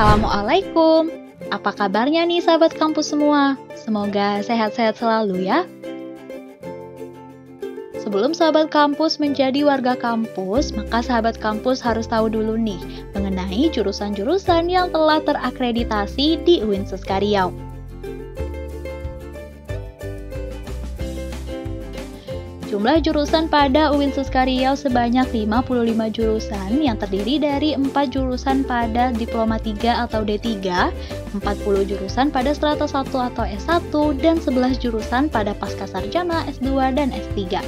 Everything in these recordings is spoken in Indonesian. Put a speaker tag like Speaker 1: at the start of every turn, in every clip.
Speaker 1: Assalamualaikum. Apa kabarnya nih sahabat kampus semua? Semoga sehat-sehat selalu ya. Sebelum sahabat kampus menjadi warga kampus, maka sahabat kampus harus tahu dulu nih mengenai jurusan-jurusan yang telah terakreditasi di UIN Riau. Jumlah jurusan pada UIN Riau sebanyak 55 jurusan yang terdiri dari 4 jurusan pada Diploma 3 atau D3, 40 jurusan pada Strata 1 atau S1, dan 11 jurusan pada Pasca Sarjana S2 dan S3.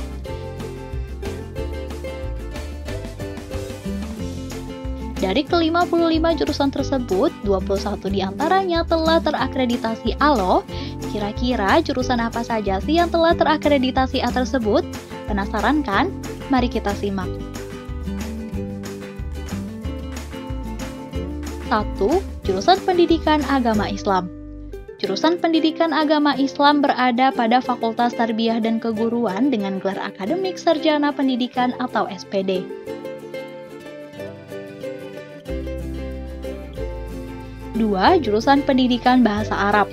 Speaker 1: Dari ke-55 jurusan tersebut, 21 di antaranya telah terakreditasi ALO, Kira-kira jurusan apa saja sih yang telah terakreditasi A tersebut? Penasaran kan? Mari kita simak. 1. Jurusan Pendidikan Agama Islam Jurusan Pendidikan Agama Islam berada pada Fakultas Tarbiyah dan Keguruan dengan gelar akademik Sarjana Pendidikan atau SPD. 2. Jurusan Pendidikan Bahasa Arab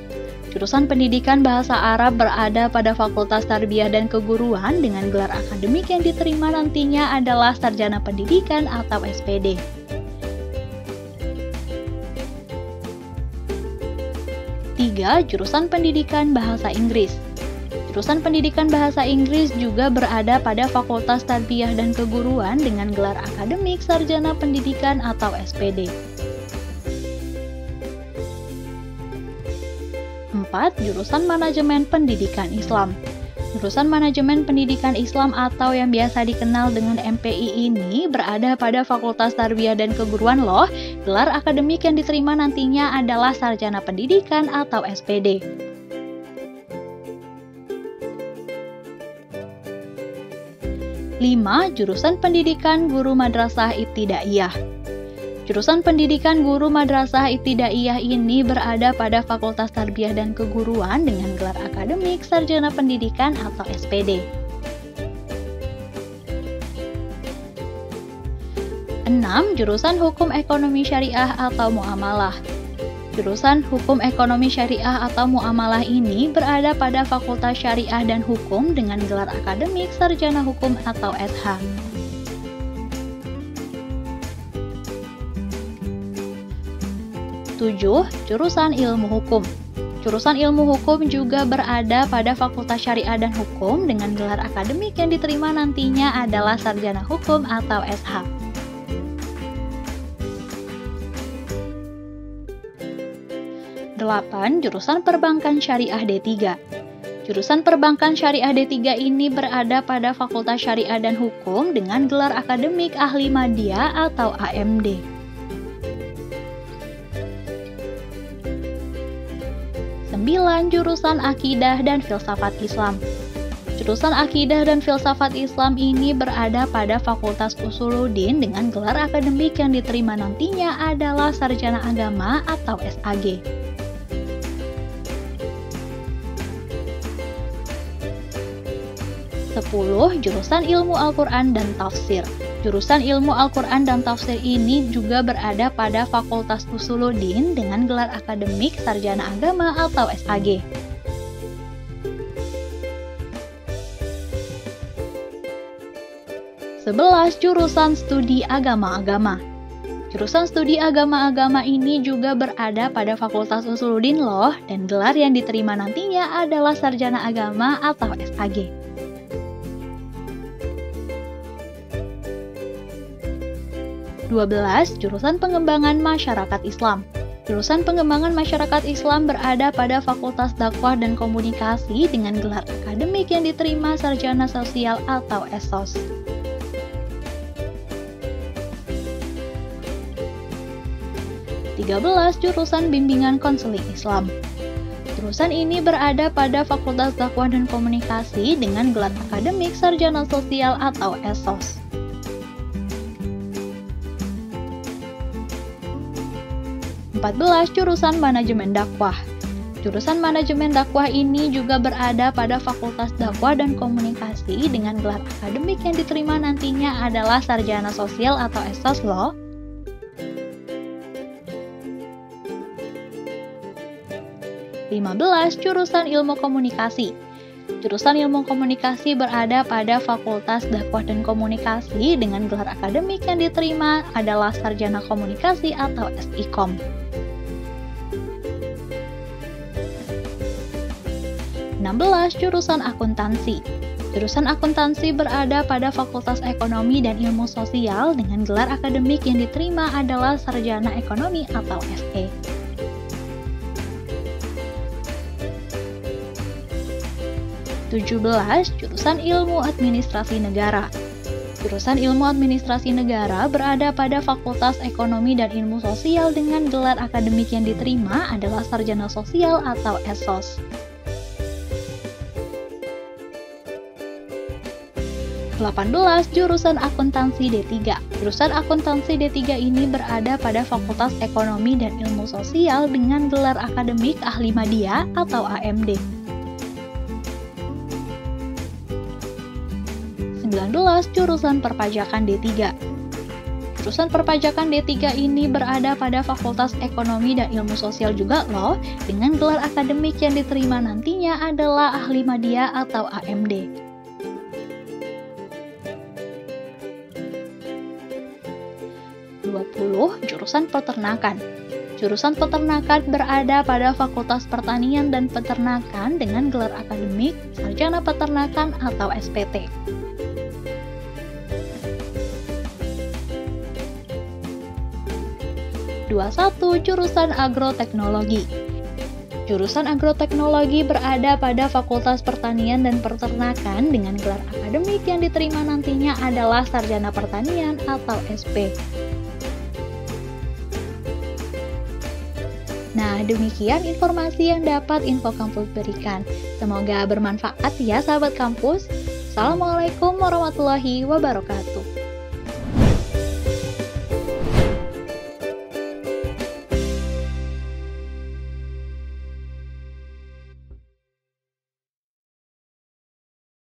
Speaker 1: Jurusan Pendidikan Bahasa Arab berada pada Fakultas Tarbiyah dan Keguruan dengan gelar akademik yang diterima nantinya adalah Sarjana Pendidikan atau SPD. Tiga, jurusan Pendidikan Bahasa Inggris. Jurusan Pendidikan Bahasa Inggris juga berada pada Fakultas Tarbiyah dan Keguruan dengan gelar akademik Sarjana Pendidikan atau SPD. 4. Jurusan Manajemen Pendidikan Islam Jurusan Manajemen Pendidikan Islam atau yang biasa dikenal dengan MPI ini berada pada Fakultas Tarbiyah dan Keguruan loh. Gelar akademik yang diterima nantinya adalah Sarjana Pendidikan atau SPD. Lima, jurusan pendidikan guru madrasah ibtidaiyah. Jurusan pendidikan guru madrasah ibtidaiyah ini berada pada Fakultas Tarbiyah dan Keguruan dengan gelar akademik Sarjana Pendidikan atau SPD. 6. Jurusan Hukum Ekonomi Syariah atau Muamalah Jurusan Hukum Ekonomi Syariah atau Muamalah ini berada pada Fakultas Syariah dan Hukum dengan gelar akademik Sarjana Hukum atau SH. Jurusan Ilmu Hukum Jurusan Ilmu Hukum juga berada pada Fakultas Syariah dan Hukum dengan gelar akademik yang diterima nantinya adalah Sarjana Hukum atau SH. Delapan, jurusan Perbankan Syariah D3. Jurusan Perbankan Syariah D3 ini berada pada Fakultas Syariah dan Hukum dengan gelar akademik Ahli Madya atau AMD. 9 jurusan Akidah dan Filsafat Islam. Jurusan Akidah dan Filsafat Islam ini berada pada Fakultas Usuluddin dengan gelar akademik yang diterima nantinya adalah Sarjana Agama atau SAG. Sepuluh Jurusan Ilmu Al-Quran dan Tafsir Jurusan Ilmu Al-Quran dan Tafsir ini juga berada pada Fakultas Usuluddin dengan gelar akademik Sarjana Agama atau SAG. Sebelas jurusan studi agama-agama. Jurusan studi agama-agama ini juga berada pada Fakultas Usuluddin loh dan gelar yang diterima nantinya adalah Sarjana Agama atau SAG. 12. Jurusan Pengembangan Masyarakat Islam Jurusan Pengembangan Masyarakat Islam berada pada Fakultas Dakwah dan Komunikasi dengan gelar akademik yang diterima Sarjana Sosial atau ESOS. Jurusan Bimbingan Konseling Islam Jurusan ini berada pada Fakultas Dakwah dan Komunikasi dengan gelar akademik Sarjana Sosial atau ESOS. 14 jurusan manajemen dakwah. Jurusan manajemen dakwah ini juga berada pada Fakultas Dakwah dan Komunikasi dengan gelar akademik yang diterima nantinya adalah sarjana sosial atau esos loh. 15. Jurusan Ilmu Komunikasi Jurusan Ilmu Komunikasi berada pada Fakultas Dakwah dan Komunikasi dengan gelar akademik yang diterima adalah Sarjana Komunikasi atau SIKOM. 16. Jurusan Akuntansi Jurusan akuntansi berada pada Fakultas Ekonomi dan Ilmu Sosial dengan gelar akademik yang diterima adalah Sarjana Ekonomi atau SE. Jurusan Ilmu Administrasi Negara. Jurusan Ilmu Administrasi Negara berada pada Fakultas Ekonomi dan Ilmu Sosial dengan gelar akademik yang diterima adalah Sarjana Sosial atau ESOS. 18 jurusan akuntansi D3. Jurusan akuntansi D3 ini berada pada Fakultas Ekonomi dan Ilmu Sosial dengan gelar akademik ahli media atau AMD. 19 jurusan perpajakan D3. Jurusan perpajakan D3 ini berada pada Fakultas Ekonomi dan Ilmu Sosial juga loh, dengan gelar akademik yang diterima nantinya adalah ahli media atau AMD. 20 jurusan peternakan. Jurusan peternakan berada pada Fakultas Pertanian dan Peternakan dengan gelar akademik Sarjana Peternakan atau SPT. Dua satu jurusan agroteknologi. Jurusan agroteknologi berada pada Fakultas Pertanian dan Peternakan dengan gelar akademik yang diterima nantinya adalah Sarjana Pertanian atau SP. Nah, demikian informasi yang dapat Info Kampus berikan. Semoga bermanfaat ya sahabat kampus. Assalamualaikum warahmatullahi wabarakatuh.